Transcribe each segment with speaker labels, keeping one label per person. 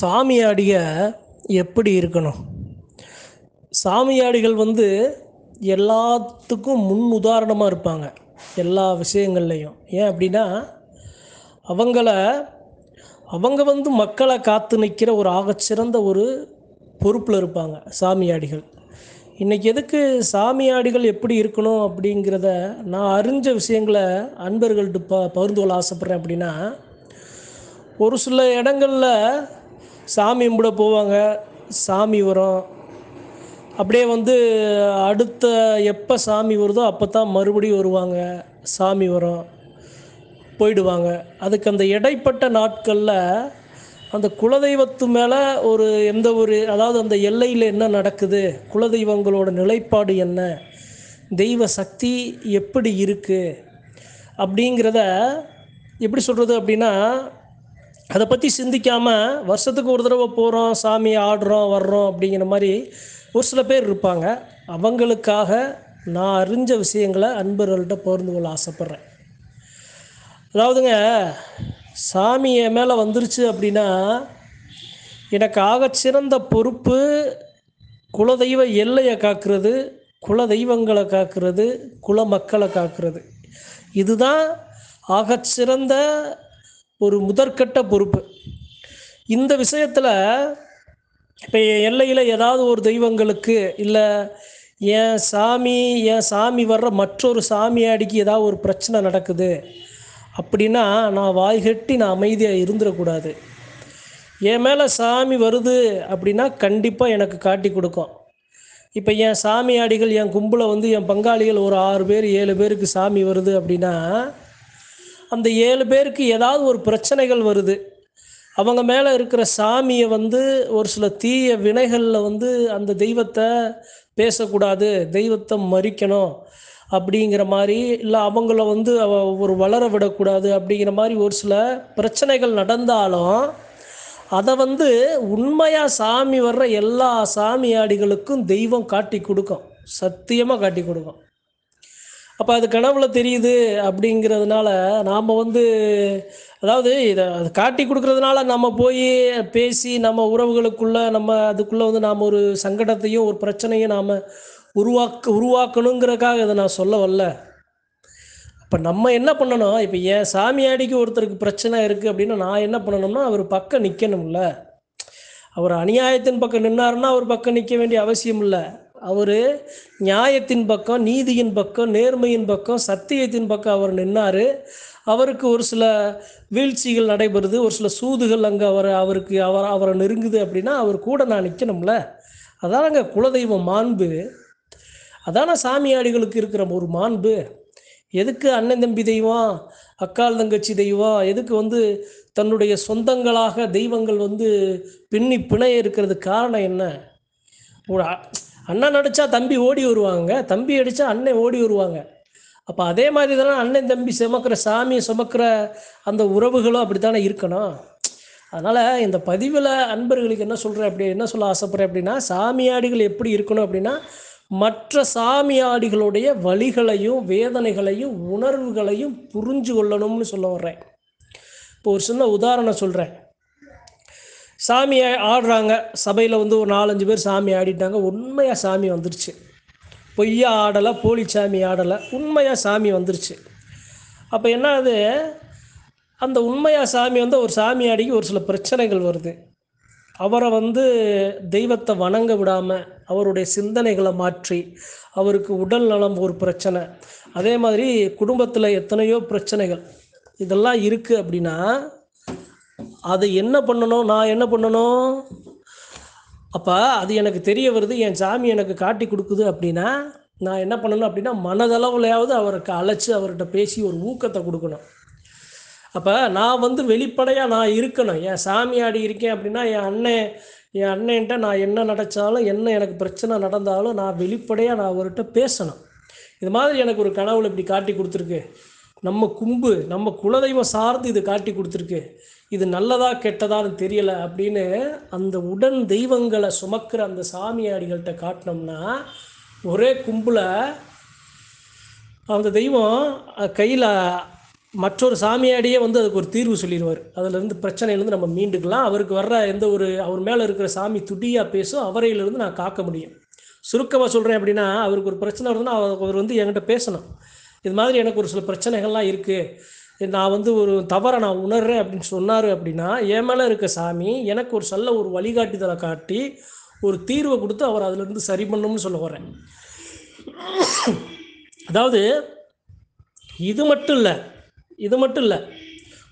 Speaker 1: சாமியாடிக எப்படி இருக்கணும்? சாமியாடிகள் வந்து எல்லாத்துக்கும் முன் உதாரணமாக இருப்பாங்க எல்லா விஷயங்கள்லையும். ஏன் அப்படின்னா அவங்கள அவங்க வந்து மக்களை காத்து நிற்கிற ஒரு ஆகச்சிறந்த ஒரு பொறுப்பில் இருப்பாங்க சாமியாடிகள். இன்றைக்கி எதுக்கு சாமியாடிகள் எப்படி இருக்கணும் அப்படிங்கிறத நான் அறிஞ்ச விஷயங்களை அன்பர்கள்ட்டு ப பகிர்ந்து கொள்ள ஆசைப்பட்றேன் அப்படின்னா ஒரு சில இடங்களில் சாமி கும்பிட போவாங்க சாமி வரும். அப்படியே வந்து அடுத்த எப்போ சாமி வருதோ அப்போ தான் மறுபடியும் வருவாங்க சாமி வரும் போயிடுவாங்க. அதுக்கு அந்த இடைப்பட்ட நாட்களில் அந்த குலதெய்வத்து மேலே ஒரு எந்த ஒரு அதாவது அந்த எல்லையில் என்ன நடக்குது குலதெய்வங்களோட நிலைப்பாடு என்ன தெய்வ சக்தி எப்படி இருக்குது அப்படிங்கிறத எப்படி சொல்கிறது அப்படின்னா அதை பற்றி சிந்திக்காமல் வருஷத்துக்கு ஒரு தடவை போகிறோம் சாமி ஆடுறோம் வர்றோம் அப்படிங்கிற மாதிரி ஒரு சில பேர் இருப்பாங்க. அவங்களுக்காக நான் அறிஞ்ச விஷயங்களை அன்பர்கள்ட்ட பகிர்ந்து கொள்ள ஆசைப்பட்றேன். அதாவதுங்க சாமி என் மேலே வந்துருச்சு அப்படின்னா எனக்கு சிறந்த பொறுப்பு குலதெய்வ எல்லையை காக்கிறது குல தெய்வங்களை காக்கிறது குல மக்களை காக்கிறது. இதுதான் ஆகச்சிறந்த ஒரு முதற்கட்ட பொறுப்பு. இந்த விஷயத்தில் இப்போ என் எல்லையில் ஏதாவது ஒரு தெய்வங்களுக்கு இல்லை என் சாமி என் சாமி வர்ற மற்றொரு சாமியாடிக்கு ஏதாவது ஒரு பிரச்சனை நடக்குது அப்படின்னா நான் வாய்கட்டி நான் அமைதியாக இருந்துடக்கூடாது என் மேலே சாமி வருது அப்படின்னா கண்டிப்பாக எனக்கு காட்டி கொடுக்கும். இப்போ என் சாமியாடிகள் என் கும்பலை வந்து என் பங்காளிகள் ஒரு ஆறு பேர் ஏழு பேருக்கு சாமி வருது அப்படின்னா அந்த ஏழு பேருக்கு ஏதாவது ஒரு பிரச்சனைகள் வருது. அவங்க மேலே இருக்கிற சாமியை வந்து ஒரு சில தீய வினைகளில் வந்து அந்த தெய்வத்தை பேசக்கூடாது தெய்வத்தை மறிக்கணும் அப்படிங்கிற மாதிரி இல்லை அவங்கள வந்து அவ- ஒரு வளர விடக்கூடாது அப்படிங்கிற மாதிரி ஒரு சில பிரச்சனைகள் நடந்தாலும் அதை வந்து உண்மையாக சாமி வர்ற எல்லா சாமியாடிகளுக்கும் தெய்வம் காட்டி கொடுக்கும். சத்தியமாக காட்டி கொடுக்கும். அப்போ அது கனவுல தெரியுது அப்படிங்கிறதுனால நாம் வந்து அதாவது இதை அது காட்டி கொடுக்கறதுனால நம்ம போய் பேசி நம்ம உறவுகளுக்குள்ளே நம்ம அதுக்குள்ளே வந்து நாம் ஒரு சங்கடத்தையும் ஒரு பிரச்சனையும் நாம் உருவாக்க உருவாக்கணுங்கிறதுக்காக இதை நான் சொல்ல வரல. அப்போ நம்ம என்ன பண்ணணும்? இப்போ என் சாமியாடிக்கு ஒருத்தருக்கு பிரச்சனை இருக்குது அப்படின்னு நான் என்ன பண்ணணும்னா அவர் பக்கம் நிற்கணும்ல அவர் அநியாயத்தின் பக்கம் நின்னாருன்னா அவர் பக்கம் நிற்க வேண்டிய அவசியம் இல்லை. அவர் நியாயத்தின் பக்கம் நீதியின் பக்கம் நேர்மையின் பக்கம் சத்தியத்தின் பக்கம் அவர் நின்னார். அவருக்கு ஒரு சில வீழ்ச்சிகள் நடைபெறுது ஒரு சில சூதுகள் அங்கே அவர் அவருக்கு அவர் அவரை நெருங்குது அப்படின்னா அவர் கூட நான் நிற்கணும்ல அதானங்க குலதெய்வ மாண்பு. அதான சாமியாடிகளுக்கு இருக்கிற ஒரு மாண்பு. எதுக்கு அண்ணன் தம்பி தெய்வம் அக்கால் தங்கச்சி தெய்வம் எதுக்கு வந்து தன்னுடைய சொந்தங்களாக தெய்வங்கள் வந்து பின்னி பிணைய இருக்கிறது காரணம் என்ன? அண்ணன் அடித்தா தம்பி ஓடி வருவாங்க தம்பி அடித்தா அண்ணன் ஓடி வருவாங்க. அப்போ அதே மாதிரி தானே அண்ணன் தம்பி சுமக்கிற சாமியை சுமக்கிற அந்த உறவுகளும் அப்படித்தானே இருக்கணும்? அதனால் இந்த பதிவில் அன்பர்களுக்கு என்ன சொல்கிறேன் அப்படி என்ன சொல்ல ஆசைப்பட்றேன் அப்படின்னா சாமியாடிகள் எப்படி இருக்கணும் அப்படின்னா மற்ற சாமியாடிகளுடைய வழிகளையும் வேதனைகளையும் உணர்வுகளையும் புரிஞ்சு கொள்ளணும்னு சொல்ல வர்றேன். இப்போ ஒரு சின்ன உதாரணம் சொல்கிறேன் சாமி ஆடுறாங்க. சபையில் வந்து ஒரு நாலஞ்சு பேர் சாமி ஆடிட்டாங்க. உண்மையாக சாமி வந்துருச்சு. பொய்யா ஆடலை போலி சாமி ஆடலை. உண்மையாக சாமி வந்துருச்சு. அப்போ என்ன ஆகுது அந்த உண்மையாக சாமி வந்து ஒரு சாமி ஆடிக்கு ஒரு சில பிரச்சனைகள் வருது. அவரை வந்து தெய்வத்தை வணங்க விடாமல் அவருடைய சிந்தனைகளை மாற்றி அவருக்கு உடல் நலம் ஒரு பிரச்சனை. அதே மாதிரி குடும்பத்தில் எத்தனையோ பிரச்சனைகள். இதெல்லாம் இருக்குது அப்படின்னா அது என்ன பண்ணணும்? நான் என்ன பண்ணணும்? அப்போ அது எனக்கு தெரிய வருது. என் சாமி எனக்கு காட்டி கொடுக்குது அப்படின்னா நான் என்ன பண்ணணும் அப்படின்னா மனதளவுலையாவது அவருக்கு அழைச்சி அவர்கிட்ட பேசி ஒரு ஊக்கத்தை கொடுக்கணும். அப்போ நான் வந்து வெளிப்படையாக நான் இருக்கணும். என் சாமியாடி இருக்கேன் அப்படின்னா என் அண்ணன் என் அண்ணன்ட்ட நான் என்ன நடச்சாலும் என்ன எனக்கு பிரச்சனை நடந்தாலும் நான் வெளிப்படையாக நான் அவர்கிட்ட பேசணும். இது மாதிரி எனக்கு ஒரு கனவுல இப்படி காட்டி கொடுத்துருக்கு. நம்ம கும்பு நம்ம குலதெய்வம் சார்ந்து இது காட்டி கொடுத்துருக்கு. இது நல்லதா கெட்டதான்னு தெரியலை அப்படின்னு அந்த உடன் தெய்வங்களை சுமக்கிற அந்த சாமியாடிகள்கிட்ட காட்டினோம்னா ஒரே கும்பில் அந்த தெய்வம் கையில் மற்றொரு சாமியாடியே வந்து அதுக்கு ஒரு தீர்வு சொல்லிடுவார். அதிலிருந்து பிரச்சனையிலேருந்து நம்ம மீண்டுக்கலாம். அவருக்கு வர்ற எந்த ஒரு அவர் மேலே இருக்கிற சாமி துடியாக பேசும் அவரையிலிருந்து நான் காக்க முடியும். சுருக்கமாக சொல்கிறேன் அப்படின்னா அவருக்கு ஒரு பிரச்சனை வருதுன்னா அவர் அவர் வந்து என்கிட்ட பேசணும். இது மாதிரி எனக்கு ஒரு சில பிரச்சனைகள்லாம் இருக்குது நான் வந்து ஒரு தவறை நான் உணர்றேன் அப்படின்னு சொன்னார் அப்படின்னா என் மேலே இருக்க சாமி எனக்கு ஒரு சொல்ல ஒரு வழிகாட்டுதலை காட்டி ஒரு தீர்வை கொடுத்து அவர் அதிலிருந்து சரி பண்ணணும்னு சொல்ல வரேன் அதாவது இது மட்டும் இல்லை இது மட்டும் இல்லை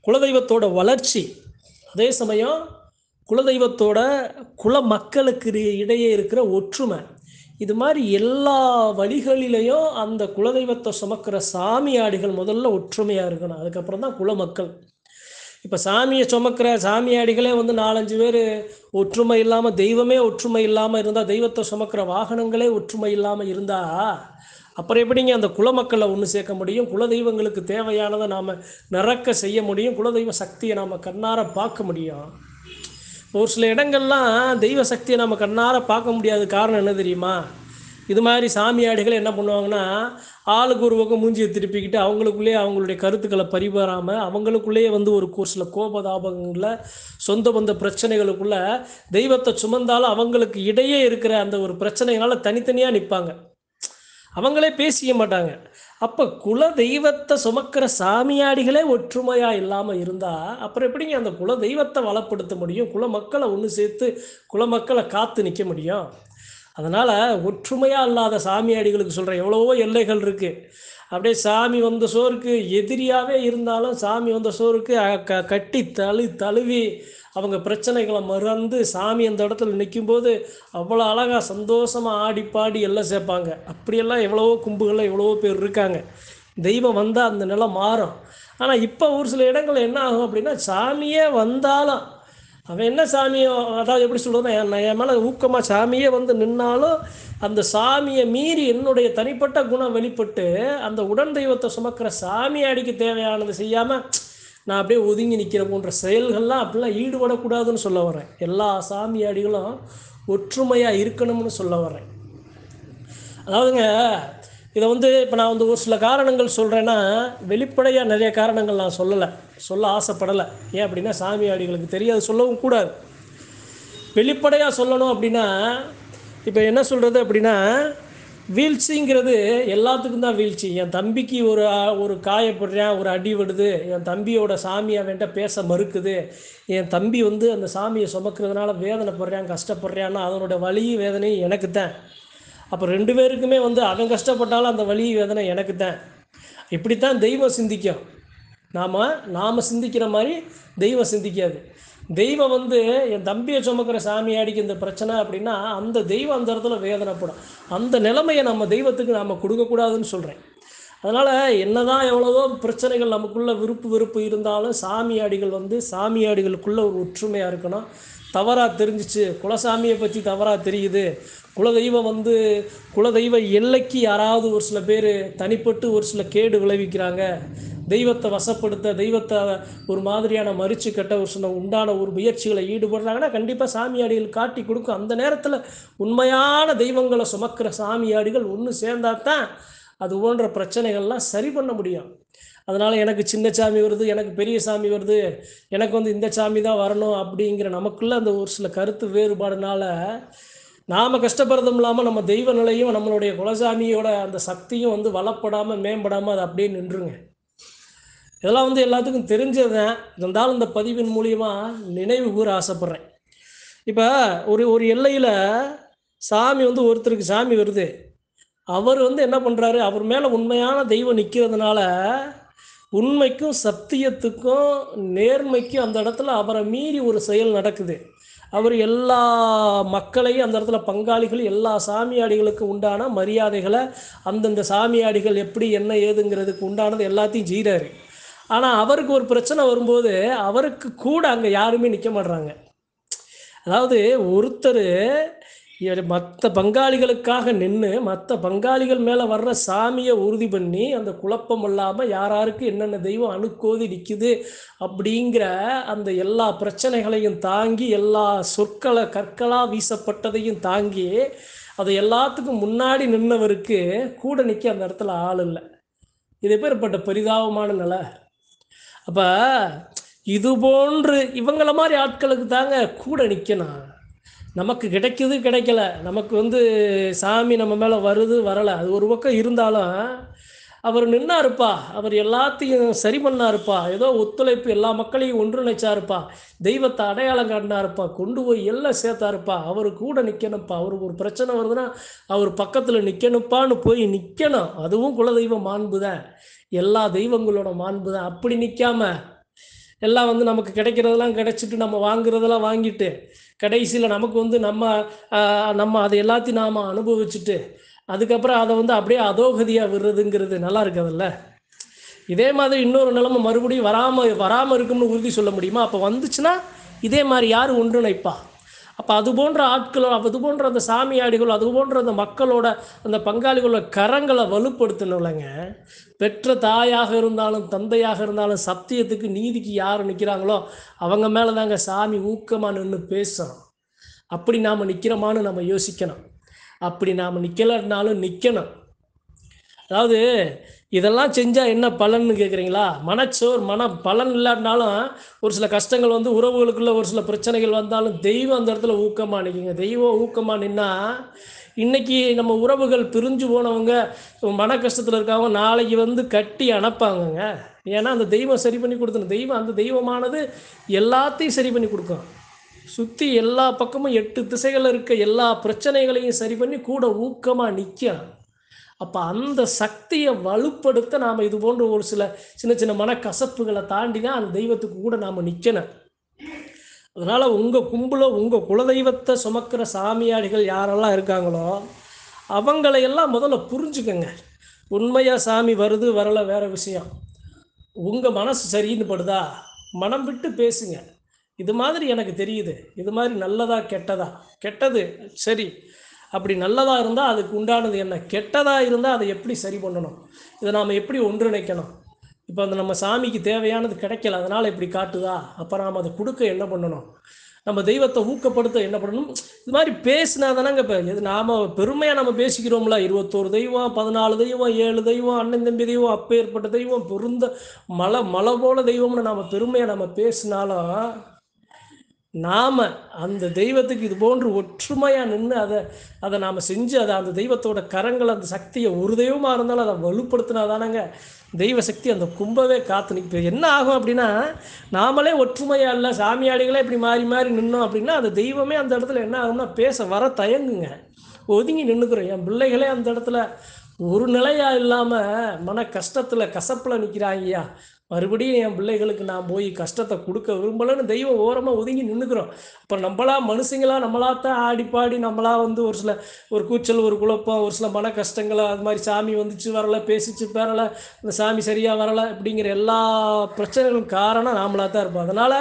Speaker 1: குலதெய்வத்தோட வளர்ச்சி. அதே சமயம் குலதெய்வத்தோட குல மக்களுக்கு இடையே இருக்கிற ஒற்றுமை. இது மாதிரி எல்லா வழிகளிலையும் அந்த குலதெய்வத்தை சுமக்கிற சாமியாடிகள் முதல்ல ஒற்றுமையாக இருக்கணும். அதுக்கப்புறம் தான் குலமக்கள் இப்போ சாமியை சுமக்கிற சாமியாடிகளே வந்து நாலஞ்சு பேர் ஒற்றுமை இல்லாமல் தெய்வமே ஒற்றுமை இல்லாமல் இருந்தால் தெய்வத்தை சுமக்கிற வாகனங்களே ஒற்றுமை இல்லாமல் இருந்தால் அப்புறம் எப்படிங்க அந்த குலமக்களை ஒன்று சேர்க்க முடியும்? குலதெய்வங்களுக்கு தேவையானதை நாம் நிறக்க செய்ய முடியும்? குலதெய்வ சக்தியை நாம் கண்ணார பார்க்க முடியும்? ஒரு சில இடங்கள்லாம் தெய்வ சக்தியை நம்ம கண்ணார பார்க்க முடியாத காரணம் என்ன தெரியுமா? இது மாதிரி சாமியாடிகள் என்ன பண்ணுவாங்கன்னா ஆளுக்கு ஒரு பக்கம் மூஞ்சியை திருப்பிக்கிட்டு அவங்களுக்குள்ளேயே அவங்களுடைய கருத்துக்களை பரிமாறாமல் அவங்களுக்குள்ளேயே வந்து ஒரு ஒரு சில கோபதாபங்களில் சொந்த பந்த பிரச்சனைகளுக்குள்ள தெய்வத்தை சுமந்தாலும் அவங்களுக்கு இடையே இருக்கிற அந்த ஒரு பிரச்சனைகளால் தனித்தனியாக நிற்பாங்க அவங்களே பேசிக்க மாட்டாங்க. அப்போ குல தெய்வத்தை சுமக்கிற சாமியாடிகளே ஒற்றுமையாக இல்லாமல் இருந்தால் அப்புறம் எப்படிங்க அந்த குல தெய்வத்தை வளப்படுத்த முடியும்? குல மக்களை ஒன்று சேர்த்து குல மக்களை காத்து நிற்க முடியும்? அதனால் ஒற்றுமையாக இல்லாத சாமியாடிகளுக்கு சொல்கிறேன் எவ்வளவோ எல்லைகள் இருக்குது அப்படியே சாமி வந்த சோறுக்கு எதிரியாகவே இருந்தாலும் சாமி வந்த சோறுக்கு க கட்டி தழு தழுவி அவங்க பிரச்சனைகளை மறந்து சாமி அந்த இடத்துல நிற்கும்போது அவ்வளோ அழகாக சந்தோஷமாக ஆடி பாடி எல்லாம் சேர்ப்பாங்க. அப்படியெல்லாம் எவ்வளவோ கும்புகளில் எவ்வளவோ பேர் இருக்காங்க. தெய்வம் வந்தால் அந்த நிலை மாறும். ஆனால் இப்போ ஒரு சில இடங்கள் என்ன ஆகும் அப்படின்னா சாமியே வந்தாலும் அவன் என்ன சாமியோ அதாவது எப்படி சொல்கிறதுனா என் என் மேலே ஊக்கமாக சாமியே வந்து நின்னாலும் அந்த சாமியை மீறி என்னுடைய தனிப்பட்ட குணம் வெளிப்பட்டு அந்த உடன் தெய்வத்தை சுமக்கிற சாமி அடிக்க தேவையானது செய்யாமல் நான் அப்படியே ஒதுங்கி நிற்கிற போன்ற செயல்கள்லாம் அப்படிலாம் ஈடுபடக்கூடாதுன்னு சொல்ல வரேன். எல்லா சாமியாடிகளும் ஒற்றுமையாக இருக்கணும்னு சொல்ல வரேன். அதாவதுங்க இதை வந்து இப்போ நான் வந்து ஒரு சில காரணங்கள் சொல்கிறேன்னா வெளிப்படையாக நிறைய காரணங்கள் நான் சொல்லலை. சொல்ல ஆசைப்படலை. ஏன் அப்படின்னா சாமியாடிகளுக்கு தெரியாது சொல்லவும் கூடாது. வெளிப்படையாக சொல்லணும் அப்படின்னா இப்போ என்ன சொல்கிறது அப்படின்னா வீழ்ச்சிங்கிறது எல்லாத்துக்கும் தான் வீழ்ச்சி. என் தம்பிக்கு ஒரு ஒரு காயப்படுறேன் ஒரு அடி விடுது என் தம்பியோட சாமி அவன்கிட்ட பேச மறுக்குது. என் தம்பி வந்து அந்த சாமியை சுமக்கிறதுனால வேதனைப்படுறான் கஷ்டப்படுறேன்னா அதனோட வழியும் வேதனையும் எனக்கு தான் அப்போ ரெண்டு பேருக்குமே வந்து அவன் கஷ்டப்பட்டாலும் அந்த வலி வேதனை எனக்கு தான் இப்படித்தான் தெய்வம் சிந்திக்கும். நாம் நாம் சிந்திக்கிற மாதிரி தெய்வம் சிந்திக்காது. தெய்வம் வந்து என் தம்பியை சுமக்கிற சாமியாடிக்கு இந்த பிரச்சனை அப்படின்னா அந்த தெய்வம் அந்த இடத்துல வேதனைப்படும். அந்த நிலைமையை நம்ம தெய்வத்துக்கு நாம் கொடுக்கக்கூடாதுன்னு சொல்கிறேன் அதனால் என்னதான் எவ்வளவோ பிரச்சனைகள் நமக்குள்ளே விருப்பு வெறுப்பு இருந்தாலும் சாமியாடிகள் வந்து சாமியாடிகளுக்குள்ளே ஒரு ஒற்றுமையாக இருக்கணும். தவறாக தெரிஞ்சிச்சு. குலசாமியை பற்றி தவறாக தெரியுது. குலதெய்வம் வந்து குலதெய்வ எல்லைக்கு யாராவது ஒரு சில பேர் தனிப்பட்டு ஒரு சில கேடு விளைவிக்கிறாங்க. தெய்வத்தை வசப்படுத்த தெய்வத்தை ஒரு மாதிரியான மறிச்சு கட்ட ஒரு சின்ன உண்டான ஒரு முயற்சிகளை ஈடுபடுறாங்கன்னா கண்டிப்பாக சாமியாடிகள் காட்டி கொடுக்கும். அந்த நேரத்தில் உண்மையான தெய்வங்களை சுமக்கிற சாமியாடிகள் ஒன்று சேர்ந்தா தான் அது போன்ற பிரச்சனைகள்லாம் சரி பண்ண முடியும். அதனால் எனக்கு சின்ன சாமி வருது எனக்கு பெரிய சாமி வருது எனக்கு வந்து இந்த சாமி தான் வரணும் அப்படிங்கிற நமக்குள்ள அந்த ஒரு சில கருத்து வேறுபாடுனால நாம் கஷ்டப்படுறதும் இல்லாமல் நம்ம தெய்வ நிலையும் நம்மளுடைய குலசாமியோட அந்த சக்தியும் வந்து வளப்படாமல் மேம்படாமல் அது அப்படியே நின்றுங்க. இதெல்லாம் வந்து எல்லாத்துக்கும் தெரிஞ்சது தான் இருந்தாலும் இந்த பதிவின் மூலியமா நினைவு கூற ஆசைப்பட்றேன். இப்போ ஒரு ஒரு எல்லையில் சாமி வந்து ஒருத்தருக்கு சாமி வருது. அவர் வந்து என்ன பண்ணுறாரு அவர் மேலே உண்மையான தெய்வம் நிற்கிறதுனால உண்மைக்கும் சத்தியத்துக்கும் நேர்மைக்கும் அந்த இடத்துல அவரை மீறி ஒரு செயல் நடக்குது. அவர் எல்லா மக்களையும் அந்த இடத்துல பங்காளிகள் எல்லா சாமியாடிகளுக்கு உண்டான மரியாதைகளை அந்தந்த சாமியாடிகள் எப்படி என்ன ஏதுங்கிறதுக்கு உண்டானது எல்லாத்தையும் செய்கிறாரு ஆனால் அவருக்கு ஒரு பிரச்சனை வரும்போது அவருக்கு கூட அங்கே யாருமே நிற்க மாட்றாங்க. அதாவது ஒருத்தர் மற்ற பங்காளிகளுக்காக நின்று மற்ற பங்காளிகள் மேலே வர்ற சாமியை உறுதி பண்ணி அந்த குழப்பம் இல்லாமல் யாராருக்கு என்னென்ன தெய்வம் அணுக்கோதி நிற்குது அப்படிங்கிற அந்த எல்லா பிரச்சனைகளையும் தாங்கி எல்லா சொற்களை கற்களாக வீசப்பட்டதையும் தாங்கி அதை எல்லாத்துக்கும் முன்னாடி நின்னவருக்கு கூட நிற்க அந்த இடத்துல ஆள் இல்லை. இது எப்பேற்பட்ட பரிதாபமான நிலை. அப்போ இது போன்று இவங்கள மாதிரி ஆட்களுக்கு தாங்க கூட நிற்கணும் நமக்கு கிடைக்குது கிடைக்கல. நமக்கு வந்து சாமி நம்ம மேலே வருது வரலை. அது ஒரு பக்கம் இருந்தாலும் அவர் நின்னாருப்பா. அவர் எல்லாத்தையும் சரி பண்ணாருப்பா. ஏதோ ஒத்துழைப்பு எல்லா மக்களையும் ஒன்றிணைச்சாருப்பா. தெய்வத்தை அடையாளம் காட்டினாருப்பா. கொண்டு போய் எல்லாம் சேர்த்தாருப்பா. அவர் கூட நிற்கணும்ப்பா அவருக்கு ஒரு பிரச்சனை வருதுன்னா அவர் பக்கத்தில் நிற்கணுப்பான்னு போய் நிற்கணும் அதுவும் குலதெய்வ மாண்பு தான் எல்லா தெய்வங்களோட மாண்பு தான் அப்படி நிற்காம எல்லாம் வந்து நமக்கு கிடைக்கிறதெல்லாம் கிடைச்சிட்டு நம்ம வாங்குறதெல்லாம் வாங்கிட்டு கடைசியில் நமக்கு வந்து நம்ம நம்ம அதை எல்லாத்தையும் நாம் அனுபவிச்சுட்டு அதுக்கப்புறம் அதை வந்து அப்படியே அதோகதியாக விடுறதுங்கிறது நல்லா இருக்காதுல்ல? இதே மாதிரி இன்னொரு நிலைமை மறுபடியும் வராமல் வராமல் இருக்கும்னு உறுதி சொல்ல முடியுமா? அப்போ வந்துச்சுன்னா இதே மாதிரி யார் ஒன்றிணைப்பா? அப்போ அது போன்ற ஆட்களோ அப்போ அது போன்ற அந்த சாமியாடிகள் அது போன்ற அந்த மக்களோட அந்த பங்காளிகளோட கரங்களை வலுப்படுத்தணும்லங்க. பெற்ற தாயாக இருந்தாலும் தந்தையாக இருந்தாலும் சத்தியத்துக்கு நீதிக்கு யார் நிற்கிறாங்களோ அவங்க மேலே தாங்க சாமி ஊக்கமாக நின்று பேசுகிறோம் அப்படி நாம் நிற்கிறோமான்னு நம்ம யோசிக்கணும். அப்படி நாம் நிற்கலைன்னாலும் நிற்கணும் அதாவது இதெல்லாம் செஞ்சால் என்ன பலன்னு கேட்குறீங்களா மனச்சோர் மன பலன் இல்லாட்டினாலும் ஒரு சில கஷ்டங்கள் வந்து உறவுகளுக்குள்ள ஒரு சில பிரச்சனைகள் வந்தாலும் தெய்வம் அந்த இடத்துல ஊக்கமாக நிற்குங்க தெய்வம் ஊக்கமாக நின்னா இன்னைக்கு நம்ம உறவுகள் பிரிஞ்சு போனவங்க மன கஷ்டத்தில் இருக்கவங்க நாளைக்கு வந்து கட்டி அனுப்பாங்கங்க ஏன்னா அந்த தெய்வம் சரி பண்ணி கொடுத்தணும் தெய்வம் அந்த தெய்வமானது எல்லாத்தையும் சரி பண்ணி கொடுக்கும். சுற்றி எல்லா பக்கமும் எட்டு திசைகள் இருக்க எல்லா பிரச்சனைகளையும் சரி பண்ணி கூட ஊக்கமாக நிற்கும் அப்போ அந்த சக்தியை வலுப்படுத்த நாம் இது போன்ற ஒரு சில சின்ன சின்ன மனக்கசப்புகளை தாண்டி தான் அந்த தெய்வத்துக்கு கூட நாம் நிற்கணும் அதனால் உங்கள் கும்பல உங்கள் குலதெய்வத்தை சுமக்கிற சாமியாடிகள் யாரெல்லாம் இருக்காங்களோ அவங்களையெல்லாம் முதல்ல புரிஞ்சுக்கங்க. உண்மையாக சாமி வருது வரல வேறு விஷயம். உங்கள் மனசு சரின்னு படுதா? மனம் விட்டு பேசுங்க. இது மாதிரி எனக்கு தெரியுது. இது மாதிரி நல்லதா கெட்டதா? கெட்டது சரி. அப்படி நல்லதாக இருந்தால் அதுக்கு உண்டானது என்ன? கெட்டதாக இருந்தால் அதை எப்படி சரி பண்ணணும்? இதை நாம் எப்படி ஒன்றிணைக்கணும்? இப்போ அந்த நம்ம சாமிக்கு தேவையானது கிடைக்கல அதனால் இப்படி காட்டுதா? அப்போ நாம் அதை கொடுக்க என்ன பண்ணணும்? நம்ம தெய்வத்தை ஊக்கப்படுத்த என்ன பண்ணணும்? இது மாதிரி பேசினா தானங்க இப்போ இது நாம் பெருமையாக நம்ம பேசிக்கிறோம்ல. இருபத்தோரு தெய்வம் பதினாலு தெய்வம் ஏழு தெய்வம் அண்ணன் தம்பி தெய்வம் அப்பேற்பட்ட தெய்வம் பெருந்த மலை மலை போல தெய்வம்னு நாம் பெருமையாக நம்ம பேசினாலும் நாம் அந்த தெய்வத்துக்கு இது போன்று ஒற்றுமையாக நின்று அதை அதை நாம் செஞ்சு அதை அந்த தெய்வத்தோட கரங்கள் அந்த சக்தியை ஒரு தெய்வமாக இருந்தாலும் அதை வலுப்படுத்தினா தானங்க தெய்வ சக்தி அந்த கும்பவே காத்து நிற்பது என்ன ஆகும் அப்படின்னா நாமளே ஒற்றுமையாக இல்லை சாமியாடிகளே இப்படி மாறி மாறி நின்னோம் அப்படின்னா அந்த தெய்வமே அந்த இடத்துல என்ன ஆகும்னா பேச வர தயங்குங்க. ஒதுங்கி நின்றுக்கிறோம் என் பிள்ளைகளே அந்த இடத்துல ஒரு நிலையாக இல்லாமல் மன கஷ்டத்தில் கசப்பில் நிற்கிறாங்கய்யா மறுபடியும் என் பிள்ளைகளுக்கு நான் போய் கஷ்டத்தை கொடுக்க விரும்பலைன்னு தெய்வம் ஓரமாக ஒதுங்கி நின்றுக்கிறோம் அப்போ நம்மளா மனுஷங்களா நம்மளா தான் ஆடி பாடி நம்மளா வந்து ஒரு சில ஒரு கூச்சல் ஒரு குழப்பம் ஒரு சில மன கஷ்டங்களை அது மாதிரி சாமி வந்துச்சு வரலை பேசிச்சு பெறலை இந்த சாமி சரியாக வரலை அப்படிங்கிற எல்லா பிரச்சனைகளும் காரணம் நாமளாக தான் இருப்போம். அதனால்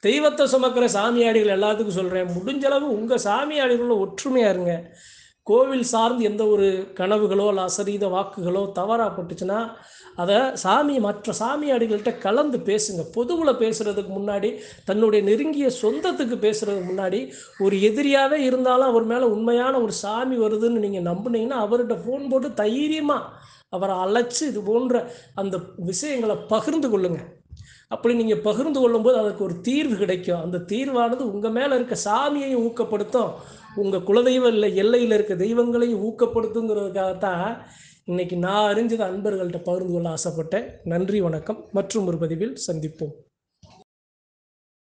Speaker 1: தெய்வத்தை சுமக்கிற சாமியாடிகள் எல்லாத்துக்கும் சொல்கிறேன் முடிஞ்சளவு உங்கள் சாமியாடிகளில் ஒற்றுமையாக இருங்க. கோவில் சார்ந்து எந்த ஒரு கனவுகளோ இல்லை அசரீத வாக்குகளோ தவறாக பட்டுச்சுன்னா அதை சாமி மற்ற சாமியாடிகள்கிட்ட கலந்து பேசுங்க. பொதுவில் பேசுகிறதுக்கு முன்னாடி தன்னுடைய நெருங்கிய சொந்தத்துக்கு பேசுகிறதுக்கு முன்னாடி ஒரு எதிரியாகவே இருந்தாலும் அவர் மேலே உண்மையான ஒரு சாமி வருதுன்னு நீங்கள் நம்புனீங்கன்னா அவர்கிட்ட ஃபோன் போட்டு தைரியமாக அவரை அழைச்சி இது போன்ற அந்த விஷயங்களை பகிர்ந்து கொள்ளுங்கள் அப்படி நீங்கள் பகிர்ந்து கொள்ளும்போது அதற்கு ஒரு தீர்வு கிடைக்கும். அந்த தீர்வானது உங்கள் மேலே இருக்க சாமியையும் ஊக்கப்படுத்தும். உங்கள் குலதெய்வ இல்லை எல்லையில் இருக்க தெய்வங்களையும் ஊக்கப்படுத்துங்கிறதுக்காகத்தான் இன்னைக்கு நான் அறிஞ்சது அன்பர்கள்ட்ட பகிர்ந்து கொள்ள ஆசைப்பட்டேன். நன்றி வணக்கம். மற்றும் ஒரு பதிவில் சந்திப்போம்.